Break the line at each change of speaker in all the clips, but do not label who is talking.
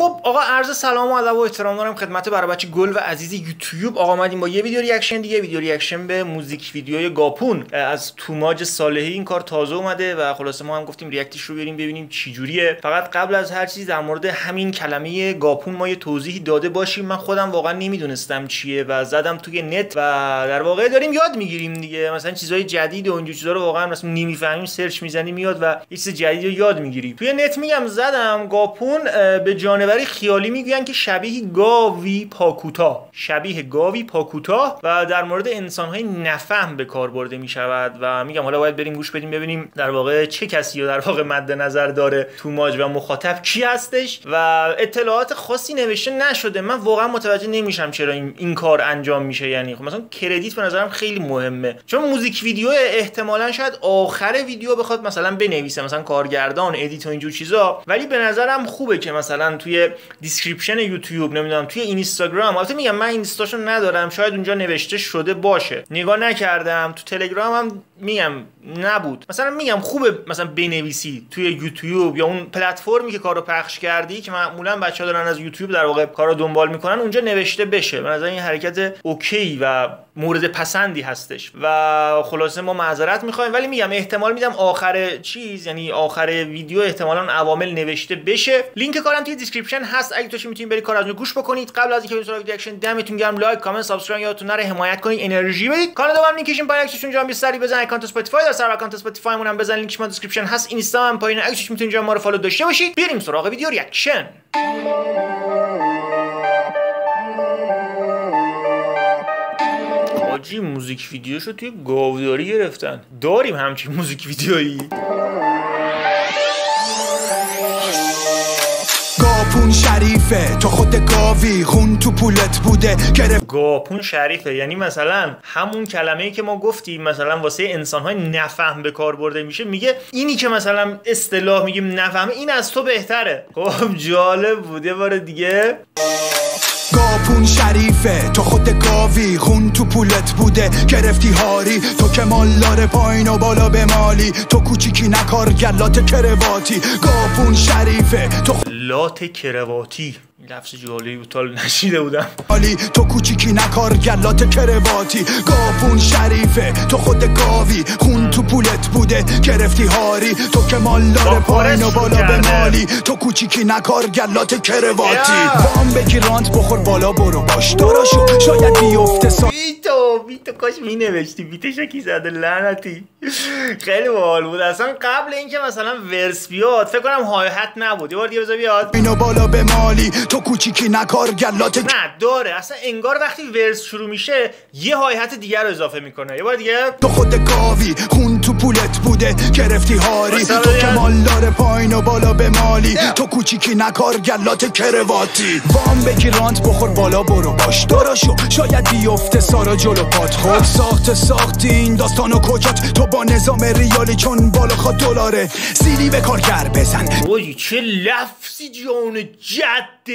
خب آقا عرض سلام و ادب و احترام دارم خدمت برای بچه گل و عزیز یوتیوب. آقا اومدیم با یه ویدیو reaction دیگه. ویدیو reaction به موزیک ویدیوی گاپون. از توماج صالحی این کار تازه اومده و خلاصه ما هم گفتیم react ش رو بریم ببینیم چی جوریه. فقط قبل از هر چیز در مورد همین کلمه گاپون ما یه توضیحی داده باشیم. من خودم واقعا نمی‌دونستم چیه و زدم توی نت و در واقع داریم یاد می‌گیریم دیگه. مثلا چیزای جدید و اینجور چیزا رو واقعا مثلا نمی‌فهمیم search می‌زنیم میاد و یه چیز جدید رو یاد می‌گیریم. توی نت میگم زدم گاپون به جانوری خیالی می‌گویند که شبیه گاوی پاکوتاه. شبیه گاوی پاکوتاه و در مورد انسانهای نفهم به کار برده می شود و میگم حالا باید بریم گوش بدیم ببینیم در واقع چه کسی رو در واقع مد نظر داره توماج و مخاطب کی هستش و اطلاعات خاصی نوشته نشده. من واقعا متوجه نمیشم چرا این, این کار انجام میشه. یعنی خب مثلا credit به نظرم خیلی مهمه. چون موزیک ویدیو احتمالا شاید آخر ویدیو بخواد مثلا بنویسه مثلا کارگردان edit و اینجور چیزا. ولی به نظرم خوبه که مثلا توی دیسکریپشن یوتیوب نمی‌دونم توی اینستاگرام. البته میگم من اینستاشو ندارم شاید اونجا نوشته شده باشه. نگاه نکردم تو تلگرام هم میگم نبود. مثلا میگم خوبه مثلا بنویسی توی یوتیوب یا اون پلتفرمی که کارو پخش کردی که معمولا بچه دارن از یوتیوب در واقع کارو دنبال می‌کنن اونجا نوشته بشه. به نظر این حرکت اوکی و مورد پسندی هستش. و خلاصه ما معذرت می‌خوایم. ولی میگم احتمال میدم آخر چیز یعنی آخر ویدیو احتمالا عوامل نوشته بشه. لینک کارم توی دیسکریپشن هست. اگه توش می‌تونید برید کار از گوش بکنید. قبل از اینکه بریم سراغ ریاکشن دمتون گرم. لایک کامنت سابسکرایب یادتون نره. حمایت کنید. انرژی بدید. کانال دوام می‌کشیم پای عکسشون جام سری بزن اکانت اسپاتیفای در سر اکانت اسپاتیفای مون هم بزن لینکش ما دیسکریپشن هست اینستا هم پایین عکسش می‌تونید ما رو فالو داشته باشید بریم سراغ ویدیو ریاکشن حاجی موزیک ویدیوشو توی گاوداری گرفتن داریم همچین موزیک ویدیویی
شریفه تو خود گاوی خون تو پولت بوده گرفت.
گاپون شریفه. یعنی مثلا همون کلمه ای که ما گفتیم مثلا واسه انسان های نفهم به کار برده میشه میگه اینی که مثلا اصطلاح میگیم نفهمه این از تو بهتره. خب جالب بوده بار دیگه
گاپون شریفه. تو خود گاوی خون تو پولت بوده. گرفتی هاری. تو که مالار پایین و بالا به مالی. تو کوچیکی نکار گلات کرواتی. گاپون شریفه. تو
لات کرواتی. لفظ جالبی بود تا نشیده بودم.
عالی تو کوچیکی نکار گلات کرواتی گاپون شریفه تو خود گاوی. خون تو پولت بوده گرفتی هاری. تو که مالدار پایین و بالا به مالی. تو کوچیکی نکار گلات کرواتی بام بگی رانت بخور بالا برو باش. داراشو شاید بیفته سا
بیتو بیتو کاش می نوشتی بیتش کی زده؟ لعنتی. خیلی باحال بود. اصلا قبل اینکه مثلا ورس بیاد فکر کنم های نبود. یه بار دیگه بذار بیاد.
اینو بالا به مالی. تو کوچیکی نکار گلات
نه داره اصلا انگار وقتی ورس شروع میشه یه های هت دیگر رو اضافه می‌کنه. یه بار دیگه
تو خود گاوی خون تو پولت بوده گرفتی هاری. تو که
یه-
مالدار پایین و بالا به مالی. تو کوچیکی نکار گلات کرواتی. وام بگی رانت بخور بالا برو. باش داراشو شاید بیفته سارا جلو پات. خود ساخت ساختی این داستانو کجات؟ تو با نظام ریالی چون بالا خواد دلاره. سیلی به کارگر بزن.
وای چه لفظی جان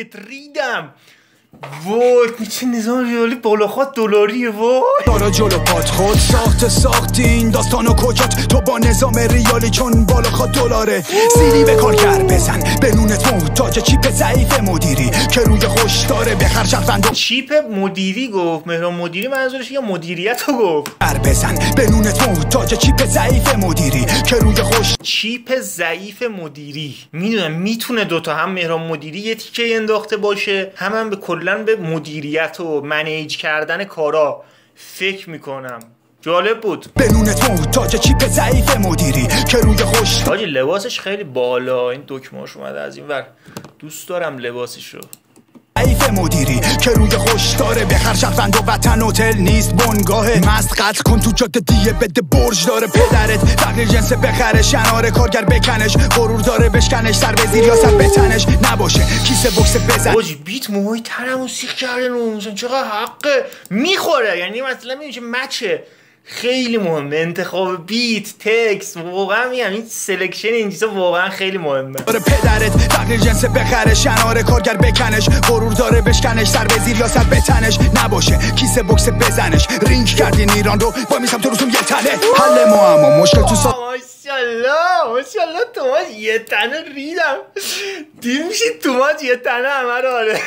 جدت ریدم وای چه نظام ریالی بالاخواد دلاریه وای.
سارا جلو پات خود ساخت ساختی این داستانو کجات؟ تو با نظام ریالی چون بالا خواد دلاره. سیلی به کارگر بزن به نونت محتاج چیپ ضعیف مدیری. که روی خوش داره به خرج و
چیپ مدیری گفت مهران مدیری منظورش یا مدیریت رو گفت.
بر بزن به نونت محتاج چیپ ضعیف مدیری. که روی خوش
چیپ ضعیف مدیری. می‌دونم می‌تونه دوتا هم مهران مدیری یه تیکه انداخته باشه هم, هم به کلا به مدیریت و منیج کردن کارا فکر می‌کنم. جالب بود.
به نونت محتاج چیپ ضعیف مدیری که روی خوش
حاجی لباسش خیلی بالا. این دکمهاش اومده از این ور. دوست دارم لباسش رو
ضعیف مدیری که روی خوش داره به خرج و وطن هتل نیست بنگاه مست قتل کن تو جاده دیه بده برج داره پدرت. فقیر جنس بخره شناره کارگر بکنش. غرور داره بشکنش سر به زیر یا سر به تنش. نباشه کیسه بکس بزن.
حاجی بیت موهای تنمو سیخ رو مثلا چقدر حقه؟ می‌خوره یعنی مثلا میشه مچه. خیلی مهمه. انتخاب بیت تکس واقعا میگم این سلکشن این چیزا واقعا خیلی مهمه.
آره پدرت فقر جنس بخره شناره کارگر بکنش. غرور داره بشکنش سر به زیر یا سر بتنش نباشه کیسه بکس بزنش. رینگ کردین ایران رو با میسم تو روزون یه تنه. حل ما مشکل تو سا
ماشاءالله ماشاءالله توماس یه تنه ریدم. دیر میشید توماس یه تنه همه رو آره.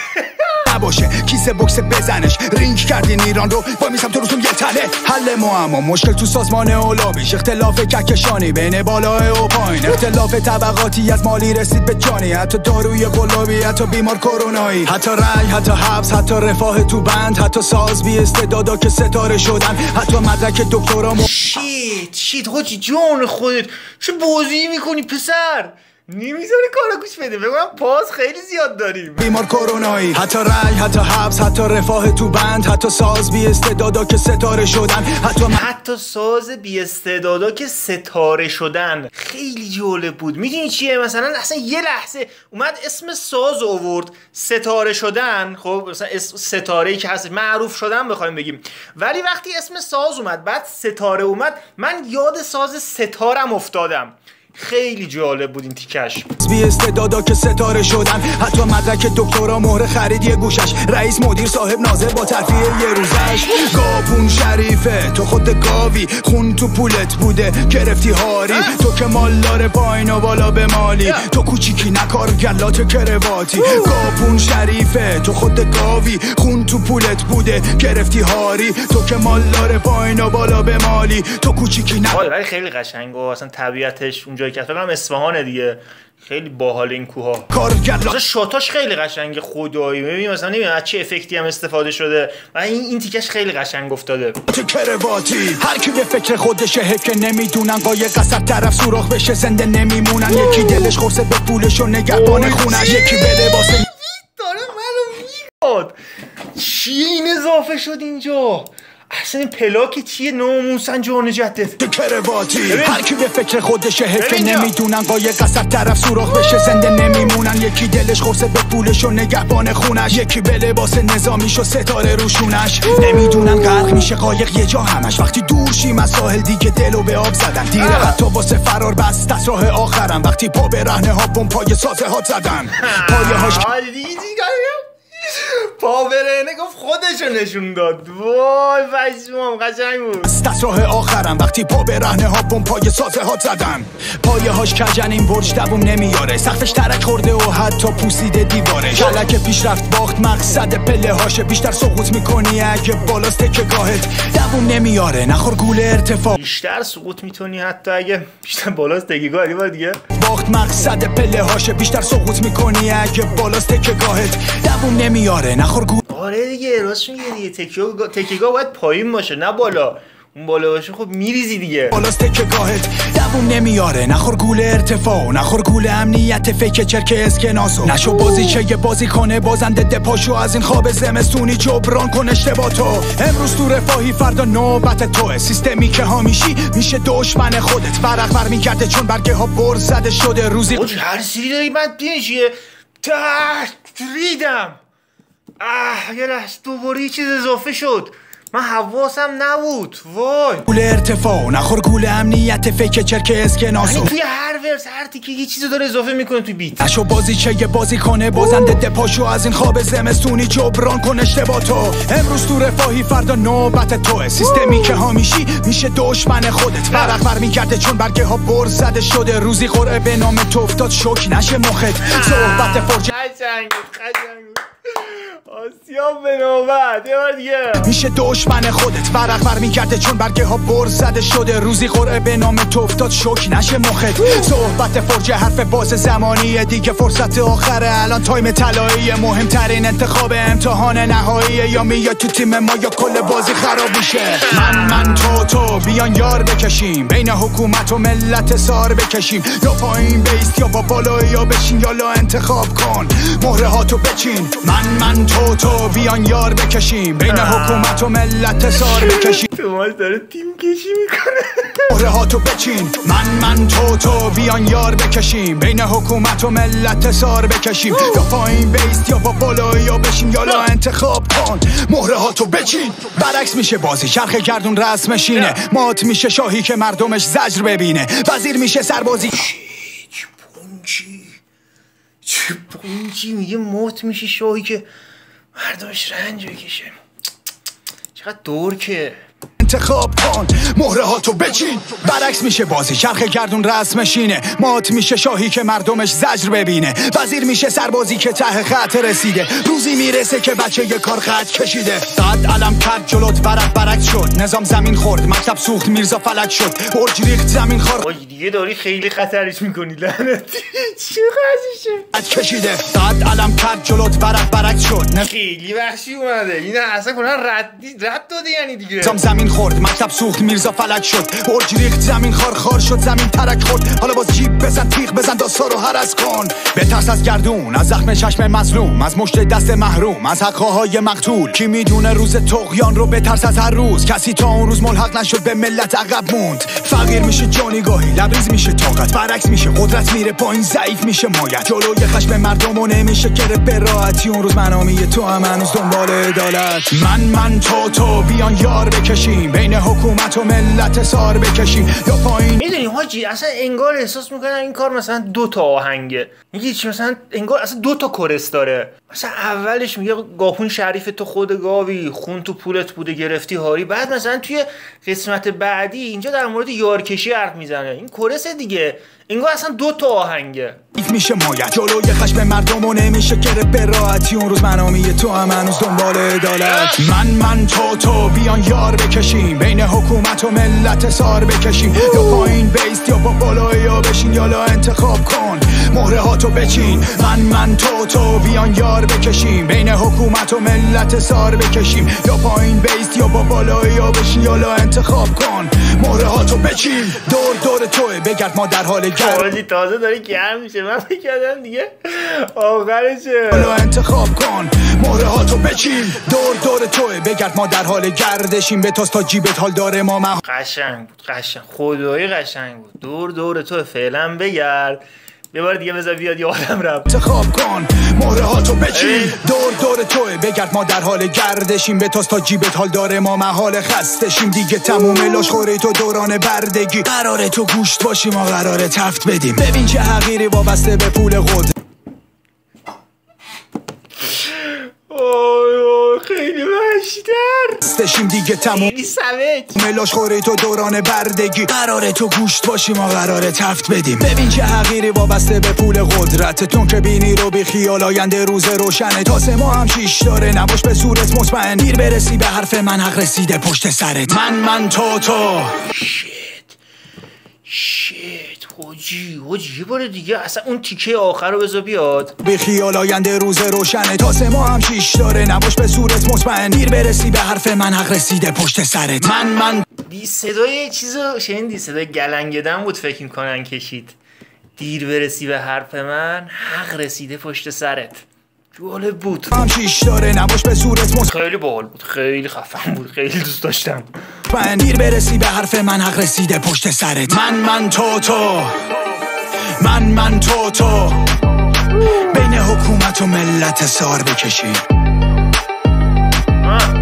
نباشه کیسه بکس بزنش. رینگ کردین ایران رو با میسم تو روزون یه تنه. حل معما مشکل تو سازمان اولابیش اختلاف ککشانی بین بالای و پایین. اختلاف طبقاتی از مالی رسید به جانی. حتی داروی قلابی حتی بیمار کرونایی. حتی رای حتی حبس حتی رفاه تو بند حتی ساز بی استعدادا که ستاره شدن. حتی مدرک دکترا
شیت شیت خودی جون خودت. چه بازی می‌کنی پسر؟ نمی‌ذاری کارا گوش بده بگم پاس خیلی زیاد داریم.
بیمار کرونایی حتی رای حتی حبس حتی رفاه تو بند حتی ساز بی استعدادا که ستاره شدن. حتی
حتی ساز بی استعدادا که ستاره شدن. خیلی جالب بود. می‌دونی چیه؟ مثلا اصلا یه لحظه اومد اسم ساز آورد. ستاره شدن. خب مثلا اسم ستاره ای که هست معروف شدن بخوایم بگیم. ولی وقتی اسم ساز اومد بعد ستاره اومد من یاد ساز ستارم افتادم. خیلی جالب بود این تیکش.
بی استعدادا که ستاره شدن. حتی مدرک دکترا مهر خرید یه گوشش. رئیس مدیر صاحب ناظر با ترفیه یه روزش. گاپون شریفه تو خود گاوی. خون تو پولت بوده گرفتی هاری. تو که مالدار پایین و بالا به مالی. تو کوچیکی نکار گلات کرواتی. گاپون شریفه تو خود گاوی. خون تو پولت بوده گرفتی هاری. تو که مالدار پایین و بالا به مالی. تو کوچیکی نکار
خیلی قشنگ و اصلا طبیعتش اونجایی که فکر اصفهانه دیگه. خیلی باحال این کوها مثلا شاتاش خیلی قشنگه خدایی. ببین مثلا نمی‌دونم از چه افکتی هم استفاده شده. و این این تیکش خیلی قشنگ افتاده.
کرواتی. هر کی به فکر خودشه که نمی‌دونن. قایق قصد طرف سوراخ بشه زنده نمیمونن. یکی دلش خورسه به پولش و نگهبان خونش یکی به لباس
داره منو میگاد چیه این اضافه شد اینجا؟ اصلا این پلاک چیه؟ ناموسن جان جدت.
کرواتی هر کی به فکر خودشه که نمی‌دونن قایق قصد طرف سوراخ بشه زنده نمیمونن. یکی دلش خورسه به پولش و نگهبان خونش. یکی به لباس نظامیش و ستاره روشونش. نمی‌دونن غرق میشه قایق یه جا همش. وقتی دور شیم از ساحل دیگه دلو به آب زدن. دیره حتی واسه فرار بست از راه آخرم. وقتی پا به رهنه ها بم پای سازه ها زدن پایه هاش
پاورینه گفت خودشو نشون داد. وای پشمام قشنگ بود.
راه آخرم وقتی پا به رهنه ها بم پای سازه ها زدن. پایه هاش کجن این برج دووم نمیاره. سقفش ترک خورده و حتی پوسیده دیواره. کلک پیشرفت باخت مقصد پله هاشه بیشتر سقوط می‌کنی اگه بالاست که گاهت. دووم نمیاره نخور گول ارتفاع.
بیشتر سقوط می‌تونی حتی اگه بیشتر بالاست تکیگاه بار دیگه.
باخت مقصد پله هاشه بیشتر سقوط می‌کنی اگه بالاست که گاهت. دووم نمیاره نخور گول
آره دیگه راست میگه دیگه. تکیگاه تکیگاه باید پایین باشه نه بالا. اون بالا باشه خب میریزی دیگه.
بالاست که گاهت دووم نمیاره. نخور گول ارتفاع نخور گول امنیت فکر چرک اسکناسو نشو بازی چه یه بازی کنه بازنده دپاشو از این خواب زمستونی جبران کن اشتباه تو امروز تو رفاهی فردا نوبت توه. سیستمی که همیشی میشه دشمن خودت. ورق بر می‌کرده چون برگه ها بر زده شده. روزی
هر سری داری من دیجیه ریدم. اه یه لحظه دوباره یه چیز اضافه شد. من حواسم نبود وای.
گول ارتفاع نخور گول امنیت فکر چرک اسکناسو
توی هر ورس هر تیکه یه چیزو داره اضافه می‌کنه تو بیت.
نشو بازی چه یه بازی کنه بازنده دپاشو از این خواب زمستونی جبران کن اشتباه تو. امروز تو رفاهی فردا نوبت توه. سیستمی که همیشی میشه دشمن خودت. ورق بر می‌کرده چون برگه ها بر زده شده. روزی قرعه به نام تو افتاد شک نشه مخت. صحبت فرجه
قشنگ بود، قشنگ بود. آسیاب به نوبت. یه بار دیگه.
میشه دشمن خودت ورق بر می‌کرده چون برگه ها بر زده شده. روزی قرعه به نام تو افتاد شک نشه مخت. صحبت فرجه حرف باز زمانیه دیگه. فرصت آخره الان تایم طلایی مهمترین انتخاب امتحان نهایی یا میاد تو تیم ما یا کل بازی خراب میشه. من من تو تو بیان یار بکشیم. بین حکومت و ملت سار بکشیم. یا پایین بیست یا با بالا یا بشین یا لا انتخاب کن. مهره ها تو بچین. من من تو تو تو بیان یار بکشیم. بین حکومت و ملت سار بکشیم.
توماس داره تیم کشی می‌کنه؟
مهره ها تو بچین. من من تو تو بیان یار بکشیم. بین حکومت و ملت سار بکشیم. یا پایین بیست یا با بالا یا بشیم یا لا انتخاب کن. مهره ها تو بچین. برعکس میشه بازی. چرخ گردون رسمشینه مات میشه شاهی که مردمش زجر ببینه. وزیر میشه سربازی.
چه پونچی؟ میگه موت میشه شاهی که مردمش رنج بکشه. چقدر دور که.
انتخاب کن. مهره ها تو بچین. برعکس میشه بازی. چرخ گردون رسمشینه مات میشه شاهی که مردمش زجر ببینه. وزیر میشه سربازی که ته خط رسیده. روزی می‌رسه که بچه یه کار خط کشیده. قد علم کرد جلوت برک برک شد. نظام زمین خورد. مکتب سوخت. میرزا فلک شد. برج ریخت. زمین
آی دیگه داری خیلی خطرش می‌کنی. لعنتی. چه
خط کشیده. قد علم کرد. جلوت برک برک شد.
خیلی وحشی اومده. این اصلا کنن رد رد داده یعنی دیگه.
نظام زمین خورد. مکتب سوخت میرزا فلک شد. برج ریخت زمین خار خار شد زمین ترک خورد. حالا باز جیب بزن تیغ بزن داسا رو هرس کن. بترس از گردون از زخم چشم مظلوم از مشت دست محروم از حقهای مقتول. کی می‌دونه روز تقیان رو بترس از هر روز؟ کسی تا اون روز ملحق نشد به ملت عقب موند. فقیر میشه جانیگاهی لبریز میشه طاقت. برعکس میشه قدرت میره پایین ضعیف میشه مایت. جلوی خشم مردم و نمیشه گرفت به راحتی. اون روز منامی تو هم هنوز دنبال عدالت. من من تو تو بیان یار بکشیم. بین حکومت و ملت سار بکشیم. یا پایین.
می‌دونی حاجی اصلا انگار احساس می‌کنم این کار مثلا دو تا آهنگه. میگی چی؟ مثلا انگار اصلا دو تا کورس داره. مثلا اولش میگه گاپون شریف تو خود گاوی خون تو پولت بوده گرفتی هاری. بعد مثلا توی قسمت بعدی اینجا در مورد یارکشی حرف می‌زنه. این کورس دیگه. انگار اصلا دو تا آهنگه.
میشه مایت جلوی خشم مردم و نمیشه گرفت به راحتی. اون روز منامی تو هم هنوز دنبال عدالت. من من تو تو بیان یار بکشیم. بین حکومت و ملت سار بکشیم. یا پایین بیست یا با بالا یا بشین. یا لا انتخاب کن. مهره ها تو بچین. من من تو تو بیان یار بکشیم. بین حکومت و ملت سار بکشیم. یا پایین بیست یا با بالا یا بشین یا انتخاب کن. مهره ها تو بچین. دور دور توه. بگرد ما در حال گرد
حاجی تازه داره گرم میشه. من فکر کردم دیگه آخرشه.
حالا انتخاب کن. مهره ها تو بچین. دور دور توه. بگرد ما در حال گردشیم. به تاست تا جیبت حال داره ما.
قشنگ بود. قشنگ. خدایی قشنگ بود. دور دور تو فعلا بگرد. یه بار دیگه بذار بیاد یه آدم رفت.
انتخاب کن مهره ها تو بچین. دور دور توه بگرد ما در حال گردشیم. به تا جیبت حال داره ما محال خستشیم. دیگه تموم لاش خوره تو دوران بردگی. قراره تو گوشت باشیم ما قراره تفت بدیم. ببین چه حقیری وابسته به پول قدرت
خیلی وحشتر
استشیم دیگه تموم. ملاش خوره تو دوران بردگی. قراره تو گوشت باشی ما قراره تفت بدیم. ببین چه حقیری وابسته به پول قدرتتون که بینی رو بی خیال آینده روز روشنه. تاسه ما هم شیش داره. نباش به صورت مطمئن. دیر برسی به حرف من حق رسیده پشت سرت. من من تو تو
شیت. شیت. حاجی حاجی یه بار دیگه اصلا اون تیکه آخر رو بذار بیاد.
بی خیال آینده روز روشنه تاسه ما هم شیش داره. نباش به صورت مطمئن. دیر برسی به حرف من حق رسیده پشت سرت. من من.
دی صدای یه چیز رو شنیدی؟ صدای گلنگدن بود فکر می‌کنن کشید. دیر برسی به حرف من حق رسیده پشت سرت. جالب بود.
هم شیش داره. نباش به صورت
خیلی باحال بود. خیلی خفن بود. خیلی دوست داشتم.
مطمئن دیر برسی به حرف من حق رسیده پشت سرت. من من تو تو. من من تو تو. بین حکومت و ملت سار بکشیم
آه.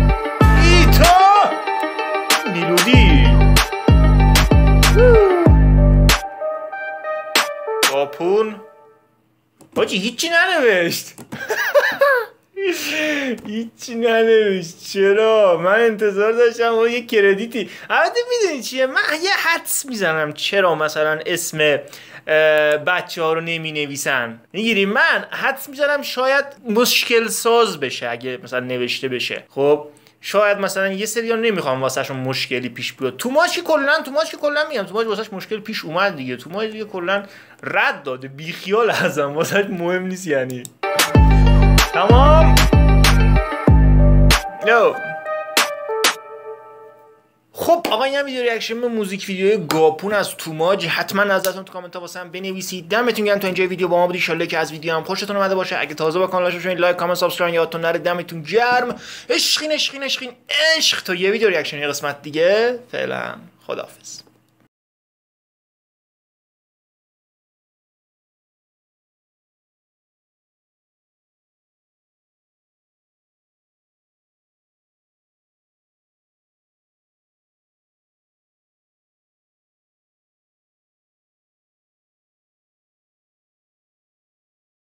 ایتا میلودی کاپون حاجی هیچی ننوشت. هیچی ننوشت. چرا؟ من انتظار داشتم. اون یه کردیتی. البته می‌دونی چیه؟ من یه حدس می‌زنم. چرا مثلا اسم بچه ها رو نمی نویسن می‌گیری؟ من حدس می‌زنم شاید مشکل ساز بشه اگه مثلا نوشته بشه. خب شاید مثلا یه سری ها نمی‌خوام واسهشون مشکلی پیش بیاد. توماج کلا توماج کلا میگم. توماج واسهش مشکل پیش اومد دیگه. توماج دیگه کلا رد داده. بیخیال ازم. واسهش مهم نیست یعنی. تمام. yo خب آقا این ویدیو reaction به music video گاپون از توماج. حتما نظرتون تو کامنت ها واسم بنویسید. دمتون گرم. تا اینجا ویدیو با ما بودی ان که از ویدیو هم خوشتون اومده باشه. اگه تازه با کانال شما like comment subscribe یادتون نره. دمتون گرم. عشقین عشقین عشقین عشق. تا یه ویدیو ریاکشن قسمت دیگه. فعلا. خداحافظ.